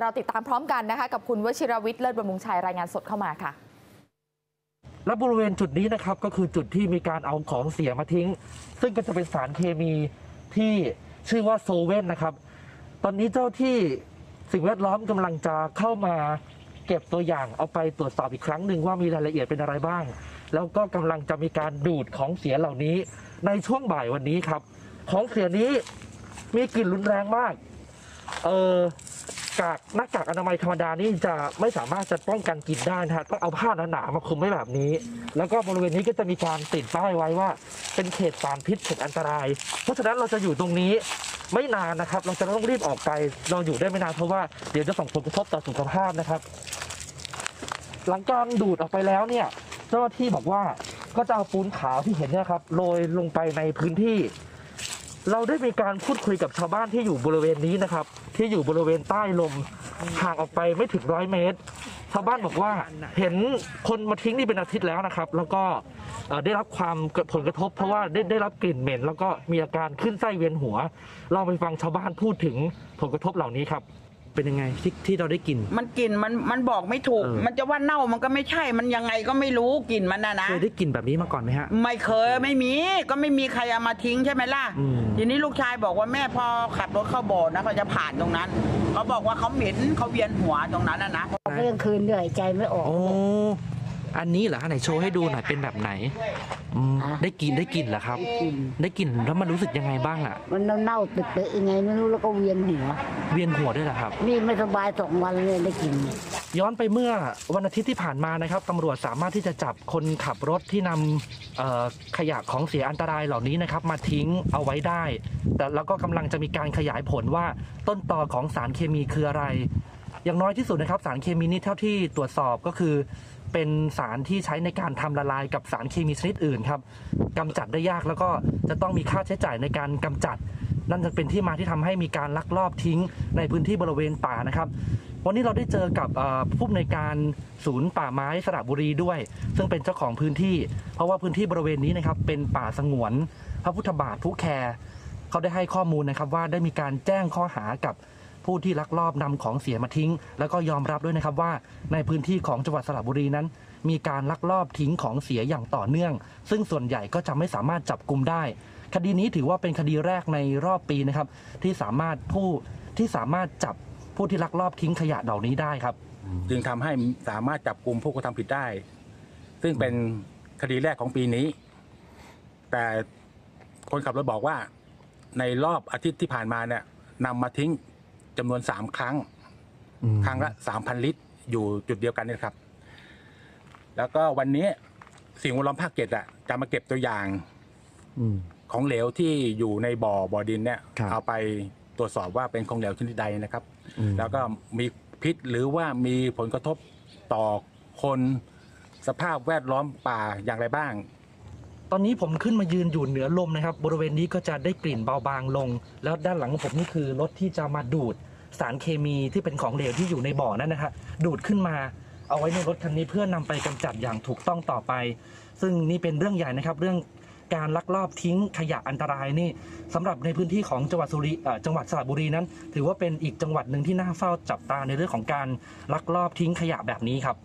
เราติดตามพร้อมกันนะคะ กับคุณวชิรวิทย์เลิศบำรุงชัยรายงานสดเข้ามาค่ะ และบริเวณจุดนี้นะครับก็คือจุดที่มีการเอาของเสียมาทิ้ง ซึ่งก็จะเป็นสารเคมีที่ชื่อว่าโซเว่นนะครับ ตอนนี้เจ้าที่สิ่งแวดล้อมกำลังจะเข้ามาเก็บตัวอย่างเอาไปตรวจสอบอีกครั้งหนึ่งว่ามีรายละเอียดเป็นอะไรบ้าง แล้วก็กำลังจะมีการดูดของเสียเหล่านี้ ในช่วงบ่ายวันนี้ครับ ของเสียนี้มีกลิ่นรุนแรงมาก เออ กากหน้ากากอนามัยธรรมดานี่จะไม่สามารถจะป้องกันกลิ่นได้นะฮะต้องเอาผ้าหนาๆมาคลุมไว้แบบนี้ แล้วก็บริเวณนี้ก็จะมีการติดป้ายไว้ว่า เป็นเขตสารพิษเขตอันตราย เพราะฉะนั้นเราจะอยู่ตรงนี้ไม่นานนะครับ เราจะต้องรีบออกไปเราอยู่ได้ไม่นานเพราะว่าเดี๋ยวจะส่งผลกระทบต่อสุขภาพนะครับ หลังการดูดออกไปแล้วเนี่ย เจ้าหน้าที่บอกว่าก็จะเอาปูนขาวที่เห็นเนี่ยครับโรยลงไปในพื้นที่ เราได้มีการพูดคุยกับชาวบ้านที่อยู่บริเวณนี้นะครับ ที่อยู่บริเวณใต้ลมห่างออกไปไม่ถึงร้อยเมตร ชาวบ้านบอกว่าเห็นคนมาทิ้งนี่เป็นอาทิตย์แล้วนะครับ แล้วก็ได้รับความผลกระทบ เพราะว่าได้ได้รับกลิ่นเหม็น แล้วก็มีอาการขึ้นไส้เวียนหัว เราไปฟังชาวบ้านพูดถึงผลกระทบเหล่านี้ครับ เป็นยังไงที่ที่เราได้กลิ่น มันกลิ่นมันมันบอกไม่ถูก เออ มันจะว่าเน่ามันก็ไม่ใช่ มันยังไงก็ไม่รู้กลิ่นมันนะนะ เคยได้กลิ่นแบบนี้มาก่อนไหมฮะ ไม่เคยไม่มี ก็ไม่มีใครเอามาทิ้งใช่ไหมล่ะ อืม ทีนี้ลูกชายบอกว่าแม่พอขับรถเข้าโบสถ์นะเขาจะผ่านตรงนั้นเขาบอกว่าเขาเหม็นเขาเวียนหัวตรงนั้นนะนะ เรื่องคืนเหนื่อยใจไม่ออก โอ้ อันนี้เหรอฮะไหนโชว์ให้ดูหน่อยเป็นแบบไหนอืมอะได้กลินได้กลินเหรอครับกินได้กลินแล้วมันรู้สึกยังไงบ้างอะมันเน่าๆตึกๆยังไงไม่รู้แล้วก็เวียนหัว เวียนหัวด้วยเหรอครับ นี่ไม่สบายสองวันเลยได้กิน ย้อนไปเมื่อวันอาทิตย์ที่ผ่านมานะครับตำรวจสามารถที่จะจับคนขับรถที่นำเอ่อขยะของเสียอันตรายเหล่านี้นะครับ มาทิ้งเอาไว้ได้ แต่แล้วก็กำลังจะมีการขยายผลว่าต้นตอของสารเคมีคืออะไร อย่างน้อยที่สุดนะครับ สารเคมีนี้เท่าที่ตรวจสอบก็คือ เป็นสารที่ใช้ในการทำละลายกับสารเคมีชนิดอื่นครับกำจัดได้ยากแล้วก็จะต้องมีค่าใช้จ่ายในการกำจัด นั่นจะเป็นที่มาที่ทำให้มีการลักลอบทิ้งในพื้นที่บริเวณป่านะครับ วันนี้เราได้เจอกับผู้อำนวยการศูนย์ป่าไม้สระบุรีด้วย ซึ่งเป็นเจ้าของพื้นที่ เพราะว่าพื้นที่บริเวณนี้นะครับเป็นป่าสงวน พระพุทธบาทผู้แคร์เขาได้ให้ข้อมูลนะครับว่าได้มีการแจ้งข้อหากับ ผู้ที่ลักลอบนำของเสียมาทิ้ง แล้วก็ยอมรับด้วยนะครับว่า ในพื้นที่ของจังหวัดสระบุรีนั้น มีการลักลอบทิ้งของเสียอย่างต่อเนื่อง ซึ่งส่วนใหญ่ก็จะไม่สามารถจับกลุ่มได้ คดีนี้ถือว่าเป็นคดีแรกในรอบปีนะครับ ที่สามารถผู้ที่สามารถจับผู้ที่ลักลอบทิ้งขยะเหล่านี้ได้ครับ จึงทำให้สามารถจับกลุ่มผู้กระทำผิดได้ ซึ่งเป็นคดีแรกของปีนี้ แต่คนขับรถบอกว่าในรอบอาทิตย์ที่ผ่านมาเนี่ยนำมาทิ้ง จำนวนสามครั้ง ครั้งละสามพันลิตร อยู่จุดเดียวกันนี่ครับ แล้วก็วันนี้สิ่งแวดล้อมภาคเจ็ดอะ จะมาเก็บตัวอย่างอืมของเหลวที่อยู่ในบ่อบ่อดินเนี่ยครับเอาไปตรวจสอบว่าเป็นของเหลวชนิดใดนะครับอืมแล้วก็มีพิษหรือว่ามีผลกระทบต่อคนสภาพแวดล้อมป่าอย่างไรบ้าง ตอนนี้ผมขึ้นมายืนอยู่เหนือลมนะครับ บริเวณนี้ก็จะได้กลิ่นเบาบางลง แล้วด้านหลังของผมนี่คือรถที่จะมาดูดสารเคมีที่เป็นของเหลวที่อยู่ในบ่อนั่นนะฮะดูดขึ้นมาเอาไว้ในรถคันนี้เพื่อนำไปกำจัดอย่างถูกต้องต่อไป ซึ่งนี่เป็นเรื่องใหญ่นะครับ เรื่องการลักลอบทิ้งขยะอันตรายนี่สำหรับในพื้นที่ของจังหวัดสุริจังหวัดสระบุรีนั้น ถือว่าเป็นอีกจังหวัดหนึ่งที่น่าเฝ้าจับตาในเรื่องของการลักลอบทิ้งขยะแบบนี้ครับ